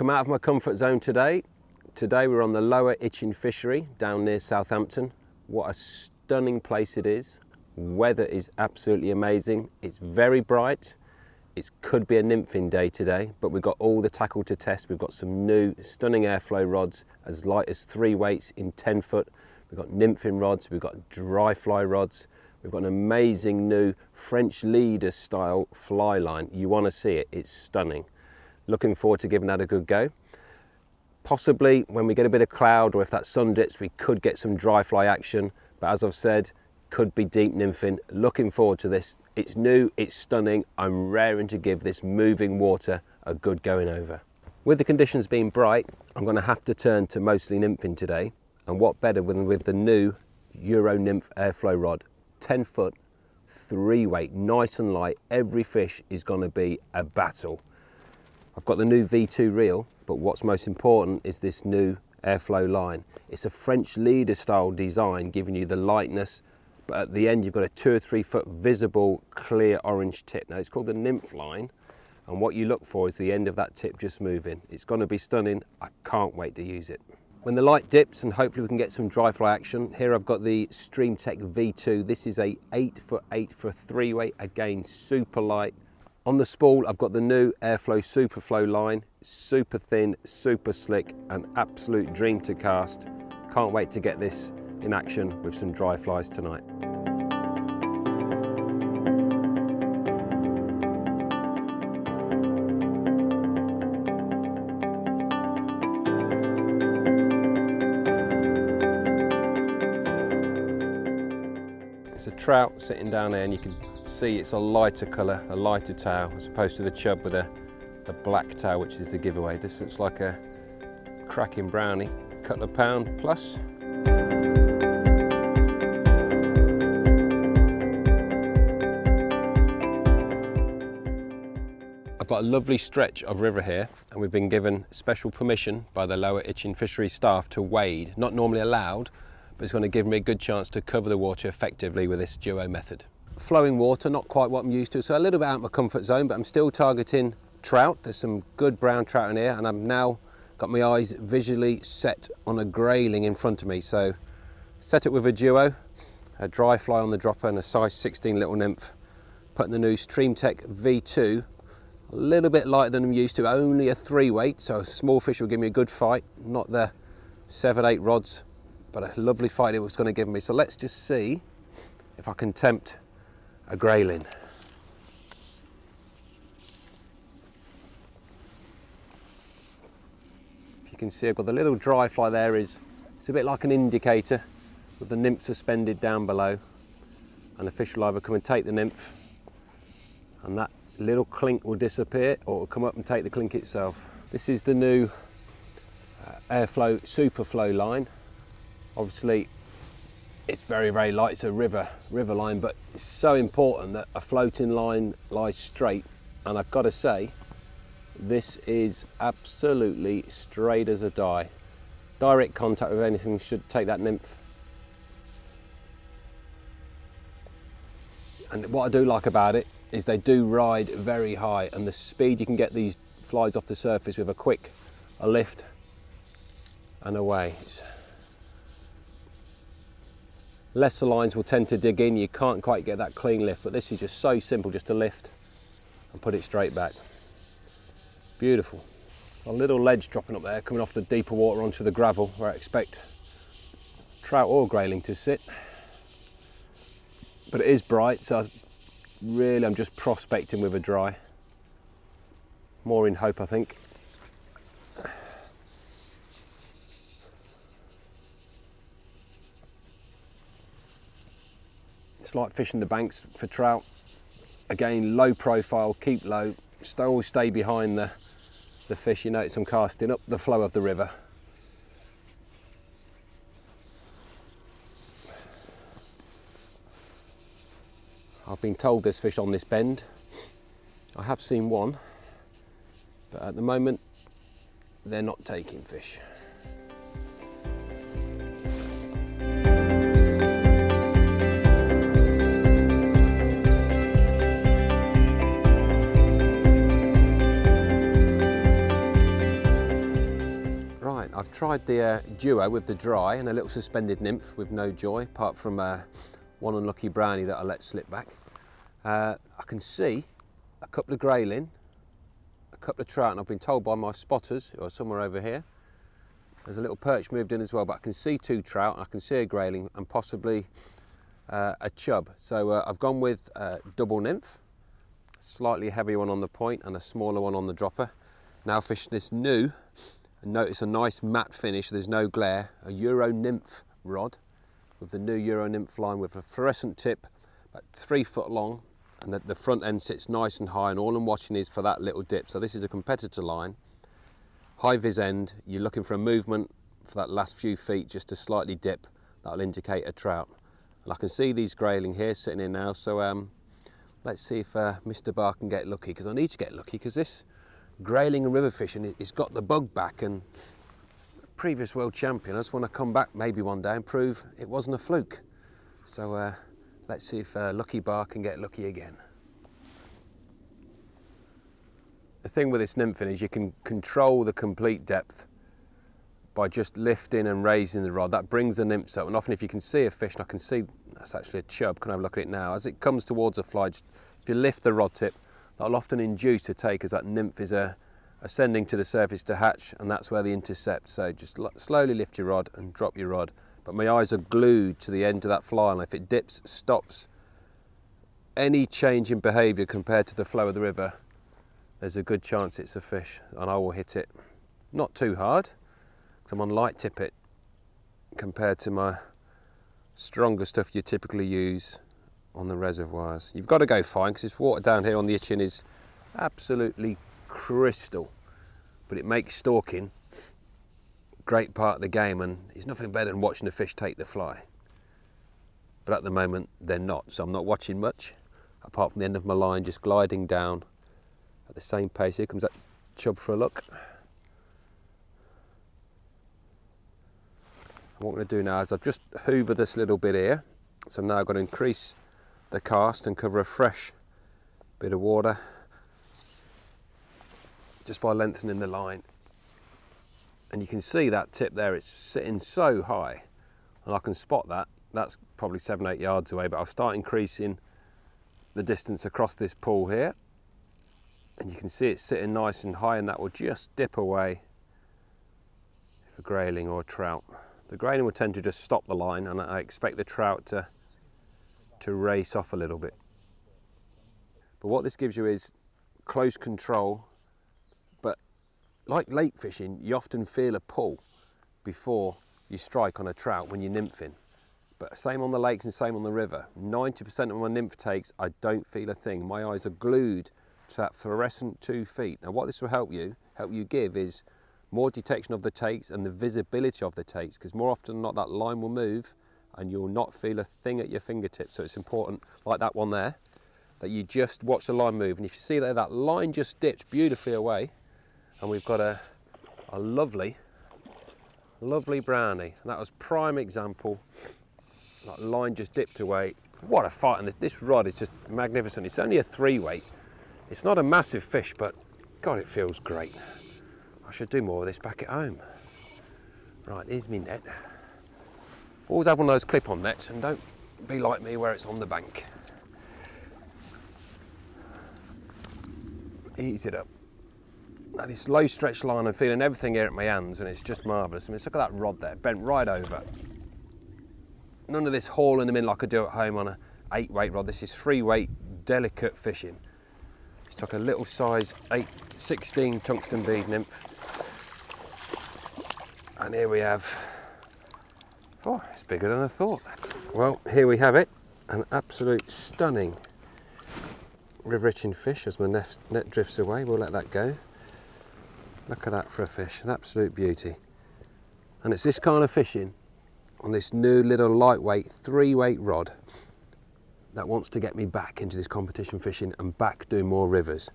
Come out of my comfort zone today. Today we're on the lower Itchen Fishery down near Southampton. What a stunning place it is. Weather is absolutely amazing. It's very bright. It could be a nymphing day today, but we've got all the tackle to test. We've got some new stunning Airflo rods as light as three weights in 10 foot. We've got nymphing rods, we've got dry fly rods. We've got an amazing new French leader style fly line. You want to see it, it's stunning. Looking forward to giving that a good go. Possibly when we get a bit of cloud or if that sun dips, we could get some dry fly action. But as I've said, could be deep nymphing. Looking forward to this. It's new, it's stunning. I'm raring to give this moving water a good going over. With the conditions being bright, I'm going to have to turn to mostly nymphing today. And what better than with the new Euro Nymph Airflo rod. 10 foot, three weight, nice and light. Every fish is going to be a battle. I've got the new V2 reel, but what's most important is this new Airflo line. It's a French leader style design, giving you the lightness, but at the end you've got a two or three foot visible clear orange tip. Now it's called the nymph line, and what you look for is the end of that tip just moving. It's gonna be stunning. I can't wait to use it. When the light dips and hopefully we can get some dry fly action, here I've got the Streamtec V2. This is a eight foot eight for three weight, again, super light, on the spool, I've got the new Airflo Superflo line, super thin, super slick, an absolute dream to cast. Can't wait to get this in action with some dry flies tonight. It's a trout sitting down there and you can see it's a lighter colour, a lighter tail, as opposed to the chub with a, a black tail, which is the giveaway. This looks like a cracking brownie, couple of pound plus. I've got a lovely stretch of river here and we've been given special permission by the Lower Itchen Fisheries staff to wade, not normally allowed, but it's going to give me a good chance to cover the water effectively with this duo method flowing water, not quite what I'm used to, so a little bit out of my comfort zone, but I'm still targeting trout. There's some good brown trout in here, and I've now got my eyes visually set on a grayling in front of me. So set it with a duo, a dry fly on the dropper and a size 16 little nymph. Putting the new Streamtec V2, a little bit lighter than I'm used to, only a three weight, so a small fish will give me a good fight, not the seven, eight rods, but a lovely fight it was gonna give me. So let's just see if I can tempt a grayling. If you can see I've got the little dry fly there is, it's a bit like an indicator with the nymph suspended down below and the fish will either come and take the nymph and that little klink will disappear or it will come up and take the klink itself. This is the new uh, Airflo Superflo line. Obviously it's very, very light. It's a river, river line, but it's so important that a floating line lies straight. And I've got to say, this is absolutely straight as a die. Direct contact with anything should take that nymph. And what I do like about it is they do ride very high and the speed you can get these flies off the surface with a quick a lift and away. It's Lesser lines will tend to dig in, you can't quite get that clean lift, but this is just so simple just to lift and put it straight back. Beautiful. a little ledge dropping up there, coming off the deeper water onto the gravel where I expect trout or grayling to sit. But it is bright, so really I'm just prospecting with a dry. More in hope, I think. It's like fishing the banks for trout. Again, low profile, keep low, stay, always stay behind the, the fish. You notice I'm casting up the flow of the river. I've been told there's fish on this bend. I have seen one, but at the moment they're not taking fish. Tried the uh, duo with the dry and a little suspended nymph with no joy, apart from uh, one unlucky brownie that I let slip back. Uh, I can see a couple of grayling, a couple of trout, and I've been told by my spotters, who are somewhere over here, there's a little perch moved in as well, but I can see two trout, and I can see a grayling, and possibly uh, a chub. So uh, I've gone with uh, double nymph, slightly heavier one on the point and a smaller one on the dropper. Now fishing this new, and notice a nice matte finish, there's no glare, a Euro Nymph rod with the new Euro Nymph line with a fluorescent tip, about three foot long, and the, the front end sits nice and high, and all I'm watching is for that little dip. So this is a competitor line, high vis end, you're looking for a movement for that last few feet just to slightly dip, that'll indicate a trout. And I can see these grayling here sitting in now, so um, let's see if uh, Mr. Barr can get lucky, because I need to get lucky, because this grayling and river fishing, it's got the bug back and previous world champion. I just want to come back maybe one day and prove it wasn't a fluke. So uh, let's see if uh, Lucky Barr can get lucky again. The thing with this nymphing is you can control the complete depth by just lifting and raising the rod. That brings the nymphs up and often if you can see a fish, and I can see that's actually a chub, can I have a look at it now? As it comes towards a fly, just, if you lift the rod tip, that'll often induce a take as that nymph is uh, ascending to the surface to hatch and that's where the intercept. So just slowly lift your rod and drop your rod. But my eyes are glued to the end of that fly and if it dips, stops, any change in behaviour compared to the flow of the river, there's a good chance it's a fish and I will hit it. Not too hard, because I'm on light tippet compared to my stronger stuff you typically use on the reservoirs. You've got to go fine because this water down here on the Itchen is absolutely crystal, but it makes stalking great part of the game and it's nothing better than watching the fish take the fly. But at the moment they're not, so I'm not watching much apart from the end of my line just gliding down at the same pace. Here comes that chub for a look. What I'm going to do now is I've just hoovered this little bit here. So now now going to increase the cast and cover a fresh bit of water just by lengthening the line. And you can see that tip there, it's sitting so high and I can spot that. That's probably seven, eight yards away, but I'll start increasing the distance across this pool here. And you can see it's sitting nice and high and that will just dip away for grayling or trout. The grayling will tend to just stop the line and I expect the trout to to race off a little bit. But what this gives you is close control, but like lake fishing, you often feel a pull before you strike on a trout when you're nymphing. But same on the lakes and same on the river. 90% of my nymph takes, I don't feel a thing. My eyes are glued to that fluorescent two feet. Now what this will help you, help you give is more detection of the takes and the visibility of the takes, because more often than not that line will move and you'll not feel a thing at your fingertips. So it's important, like that one there, that you just watch the line move. And if you see there, that line just dips beautifully away. And we've got a, a lovely, lovely brownie. And that was prime example. That line just dipped away. What a fight. And this, this rod is just magnificent. It's only a three weight. It's not a massive fish, but God, it feels great. I should do more of this back at home. Right, here's my net. Always have one of those clip-on nets and don't be like me where it's on the bank. Ease it up. Now this low stretch line, I'm feeling everything here at my hands and it's just marvellous. I mean, look at that rod there, bent right over. None of this hauling them in like I do at home on a eight weight rod. This is three weight, delicate fishing. Just took a little size 8, 16 tungsten bead nymph. And here we have Oh, it's bigger than I thought. Well, here we have it. An absolute stunning river Itchen fish as my net, net drifts away. We'll let that go. Look at that for a fish, an absolute beauty. And it's this kind of fishing on this new little lightweight three weight rod that wants to get me back into this competition fishing and back doing more rivers.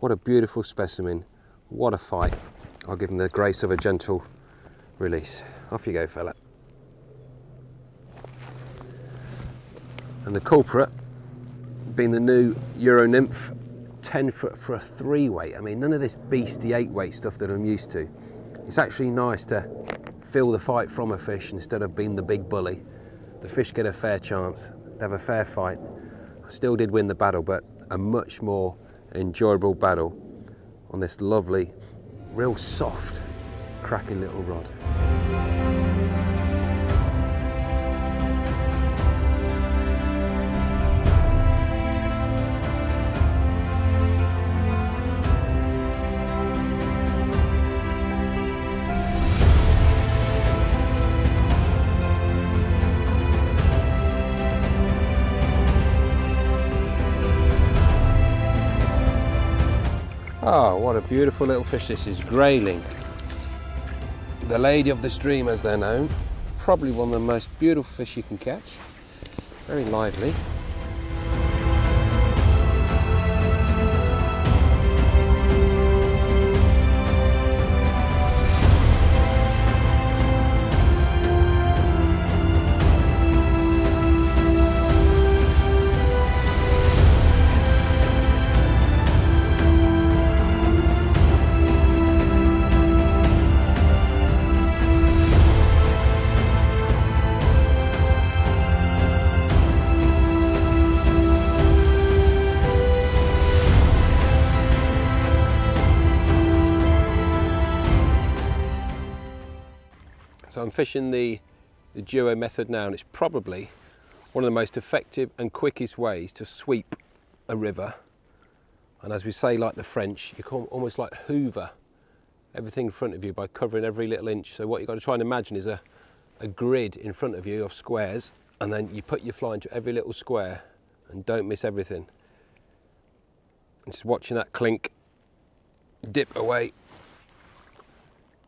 What a beautiful specimen. What a fight. I'll give him the grace of a gentle release. Off you go, fella. And the culprit being the new Euro Nymph 10 foot for a three weight. I mean, none of this beastie eight weight stuff that I'm used to. It's actually nice to feel the fight from a fish instead of being the big bully. The fish get a fair chance, they have a fair fight. I still did win the battle, but a much more enjoyable battle on this lovely, real soft, cracking little rod. Oh, what a beautiful little fish this is, grayling. The lady of the stream as they're known. Probably one of the most beautiful fish you can catch. Very lively. Fishing the, the duo method now and it's probably one of the most effective and quickest ways to sweep a river. And as we say like the French, you can almost like hoover everything in front of you by covering every little inch. So what you've got to try and imagine is a, a grid in front of you of squares and then you put your fly into every little square and don't miss everything. And just watching that klink dip away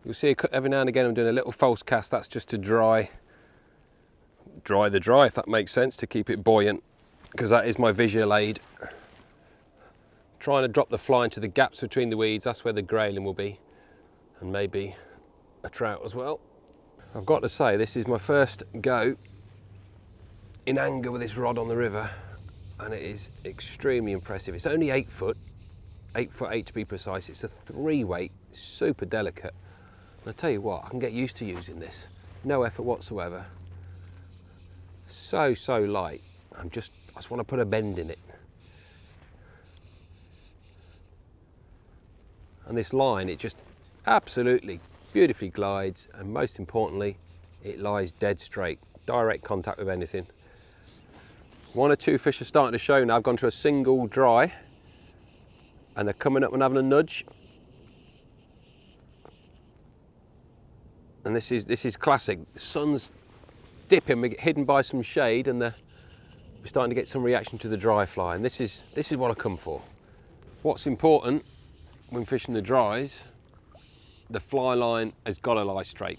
You'll see every now and again I'm doing a little false cast, that's just to dry, dry the dry if that makes sense, to keep it buoyant, because that is my visual aid. Trying to drop the fly into the gaps between the weeds, that's where the grayling will be, and maybe a trout as well. I've got to say, this is my first go in anger with this rod on the river, and it is extremely impressive. It's only eight foot, eight foot eight to be precise. It's a three weight, super delicate. And I tell you what, I can get used to using this. No effort whatsoever. So, so light. I'm just, I just want to put a bend in it. And this line, it just absolutely beautifully glides. And most importantly, it lies dead straight, direct contact with anything. One or two fish are starting to show now. I've gone to a single dry and they're coming up and having a nudge. And this is this is classic. The sun's dipping, we get hidden by some shade, and the, we're starting to get some reaction to the dry fly. And this is this is what I come for. What's important when fishing the dries, the fly line has got to lie straight.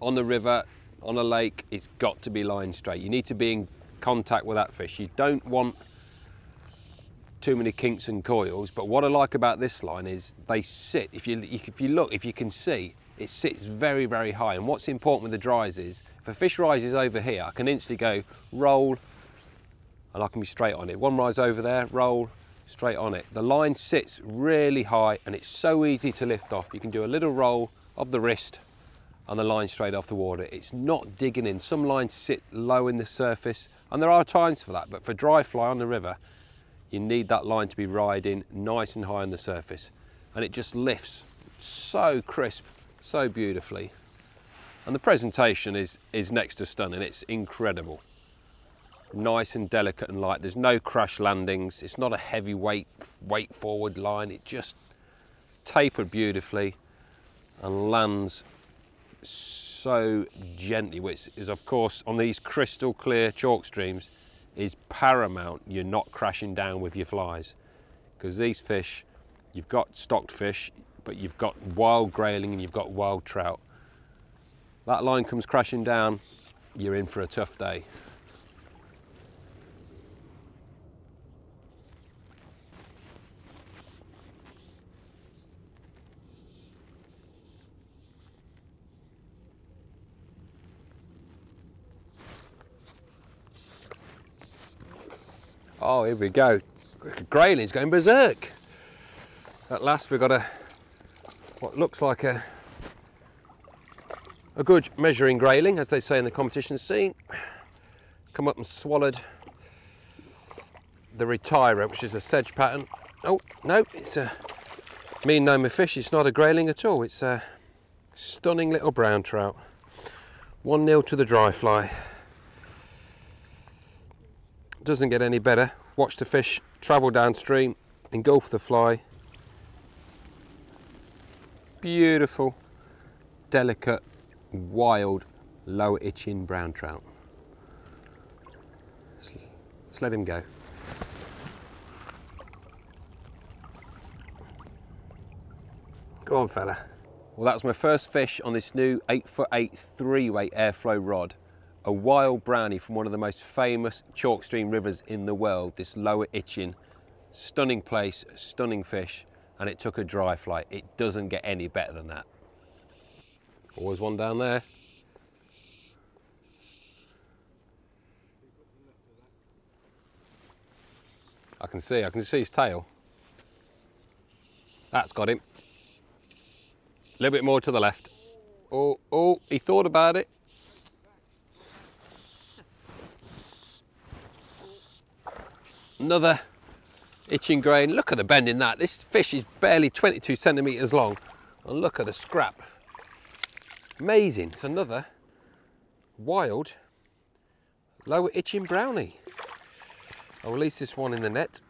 On the river, on a lake, it's got to be lying straight. You need to be in contact with that fish. You don't want too many kinks and coils, but what I like about this line is they sit, if you, if you look, if you can see, it sits very, very high. And what's important with the dries is, if a fish rises over here, I can instantly go roll, and I can be straight on it. One rise over there, roll, straight on it. The line sits really high and it's so easy to lift off. You can do a little roll of the wrist and the line straight off the water. It's not digging in. Some lines sit low in the surface and there are times for that, but for dry fly on the river, you need that line to be riding nice and high on the surface. And it just lifts so crisp so beautifully. And the presentation is, is next to stunning, it's incredible. Nice and delicate and light, there's no crash landings, it's not a heavy weight, weight forward line, it just tapered beautifully and lands so gently, which is of course on these crystal clear chalk streams is paramount you're not crashing down with your flies. Because these fish you've got stocked fish but you've got wild grayling and you've got wild trout. That line comes crashing down, you're in for a tough day. Oh, here we go. Grayling's going berserk. At last we've got a what looks like a a good measuring grayling, as they say in the competition scene. Come up and swallowed the retirer, which is a sedge pattern. Oh, no, it's a mean of fish. It's not a grayling at all. It's a stunning little brown trout. 1-0 to the dry fly. Doesn't get any better. Watch the fish travel downstream, engulf the fly. Beautiful, delicate, wild, lower Itchen brown trout. Let's, let's let him go. Go on, fella. Well, that was my first fish on this new 8 foot 8 three weight Airflo rod. A wild brownie from one of the most famous chalk stream rivers in the world, this lower Itchen. Stunning place, stunning fish, and it took a dry flight. It doesn't get any better than that. Always one down there. I can see, I can see his tail. That's got him. A little bit more to the left. Oh, oh, he thought about it. Another Itchen grain. Look at the bend in that. This fish is barely 22 centimetres long. And look at the scrap. Amazing. It's another wild lower Itchen brownie. I'll release this one in the net.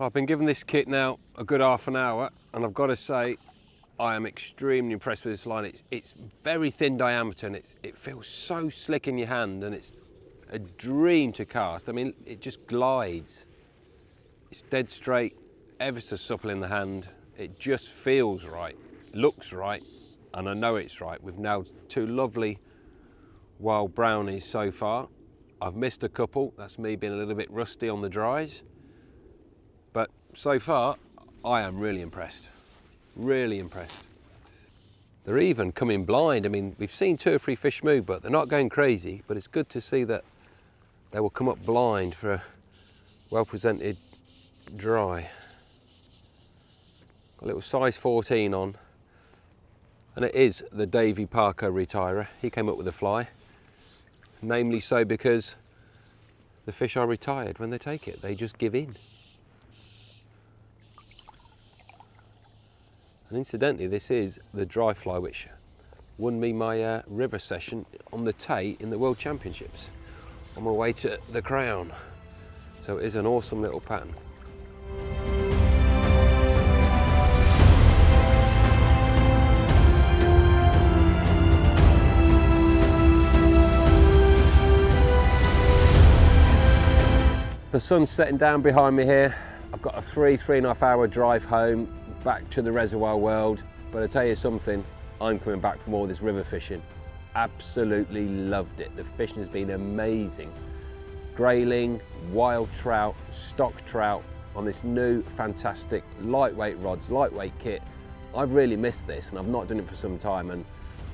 I've been given this kit now a good half an hour and I've got to say I am extremely impressed with this line. It's, it's very thin diameter and it's, it feels so slick in your hand and it's a dream to cast. I mean, it just glides. It's dead straight, ever so supple in the hand. It just feels right, looks right, and I know it's right. We've nailed two lovely wild brownies so far. I've missed a couple. That's me being a little bit rusty on the dries. But so far, I am really impressed. Really impressed. They're even coming blind. I mean, we've seen two or three fish move, but they're not going crazy. But it's good to see that they will come up blind for a well-presented dry. A little size 14 on. And it is the Davy Parker retirer. He came up with the fly. Namely so because the fish are retired when they take it. They just give in. And incidentally, this is the dry fly which won me my uh, river session on the Tay in the World Championships on my way to the crown. So it is an awesome little pattern. The sun's setting down behind me here. I've got a three, three and a half hour drive home back to the reservoir world. But I tell you something, I'm coming back more of this river fishing. Absolutely loved it. The fishing has been amazing. Grayling, wild trout, stock trout on this new fantastic lightweight rods, lightweight kit. I've really missed this and I've not done it for some time and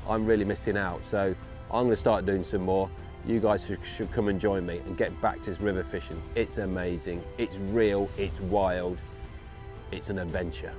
I'm really missing out. So I'm gonna start doing some more. You guys should come and join me and get back to this river fishing. It's amazing, it's real, it's wild, it's an adventure.